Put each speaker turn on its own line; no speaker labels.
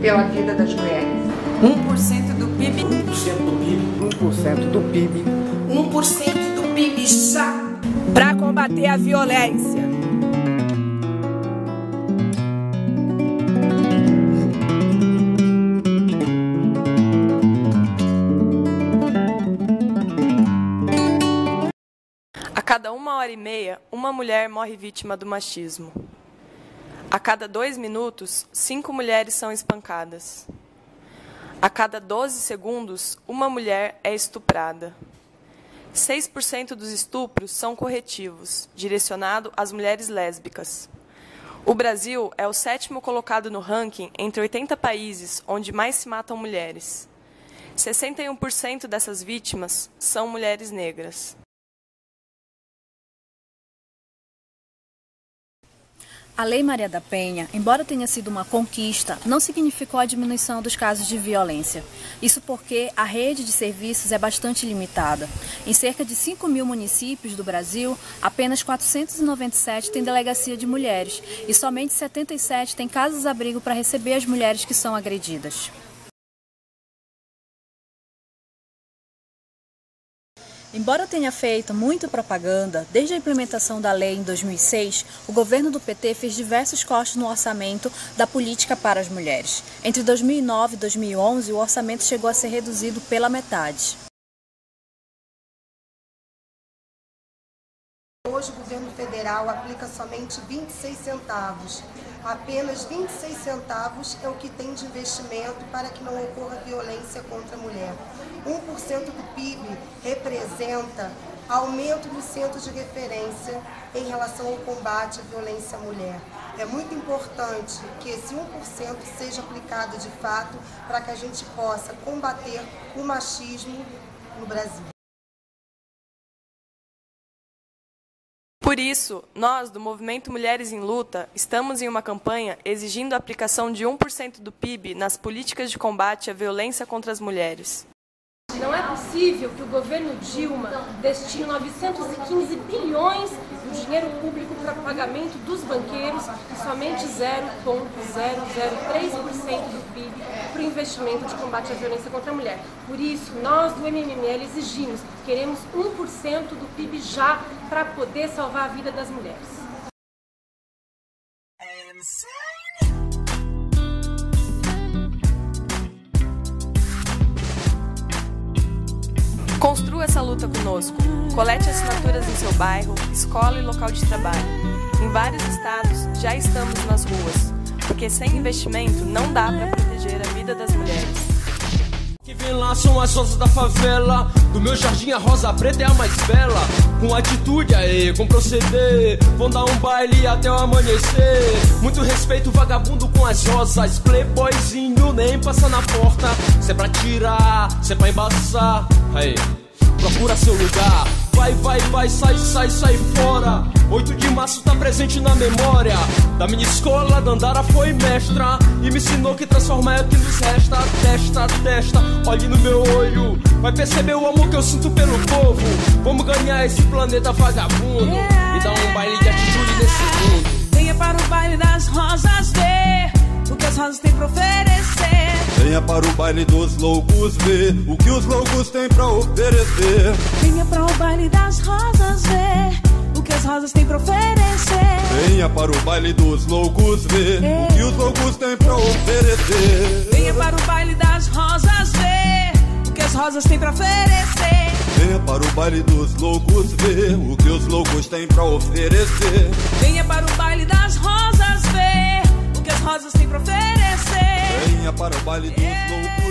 pela vida das mulheres.
1% do PIB.
1% do PIB.
1% do PIB.
1% do PIB já.
Para combater a violência.
A cada uma hora e meia, uma mulher morre vítima do machismo. A cada dois minutos, cinco mulheres são espancadas. A cada 12 segundos, uma mulher é estuprada. 6% dos estupros são corretivos, direcionado às mulheres lésbicas. O Brasil é o sétimo colocado no ranking entre 80 países onde mais se matam mulheres. 61% dessas vítimas são mulheres negras.
A Lei Maria da Penha, embora tenha sido uma conquista, não significou a diminuição dos casos de violência. Isso porque a rede de serviços é bastante limitada. Em cerca de 5 mil municípios do Brasil, apenas 497 têm delegacia de mulheres e somente 77 têm casas-abrigo para receber as mulheres que são agredidas. Embora tenha feito muita propaganda, desde a implementação da lei em 2006, o governo do PT fez diversos cortes no orçamento da política para as mulheres. Entre 2009 e 2011, o orçamento chegou a ser reduzido pela metade.
Federal aplica somente 26 centavos. Apenas 26 centavos é o que tem de investimento para que não ocorra violência contra a mulher. 1% do PIB representa aumento do centro de referência em relação ao combate à violência à mulher. É muito importante que esse 1% seja aplicado de fato para que a gente possa combater o machismo no Brasil.
Por isso, nós, do Movimento Mulheres em Luta, estamos em uma campanha exigindo a aplicação de 1% do PIB nas políticas de combate à violência contra as mulheres.
Não é possível que o governo Dilma destine 915 bilhões do dinheiro público para pagamento dos banqueiros e somente 0,003% do PIB para o investimento de combate à violência contra a mulher. Por isso, nós do MML exigimos, queremos 1% do PIB já para poder salvar a vida das mulheres.
Construa essa luta conosco. Colete assinaturas em seu bairro, escola e local de trabalho. Em vários estados já estamos nas ruas, porque sem investimento não dá para proteger a vida das mulheres.
Que vem lá são as da favela. Do meu jardim a rosa preta é a mais bela. Com atitude aí, com proceder. Vão dar um baile até o amanhecer. Muito respeito, vagabundo com as rosas. Playboyzinho nem passa na porta. Cê é pra tirar, cê é pra embaçar. Aí, procura seu lugar. Vai, vai, vai, sai, sai, sai fora. 8 de março tá presente na memória. Da minha escola, Dandara foi mestra. E me ensinou que transformar é o que nos resta. Testa, testa, olhe no meu olho. Vai perceber o amor que eu sinto pelo povo. Vamos ganhar esse planeta vagabundo. E dar um baile de atitude nesse mundo.
Venha para o baile das rosas ver o que as rosas têm pra oferecer.
Venha para o baile dos loucos ver o que os loucos têm pra oferecer.
Venha para o baile das rosas ver o que as rosas têm pra oferecer.
Venha para o baile dos loucos ver o que os loucos têm pra oferecer.
Venha para o baile das rosas ver o que as rosas têm pra oferecer.
Venha para o baile dos loucos ver o que os loucos têm pra oferecer.
Venha para o baile das rosas
baile dos loucos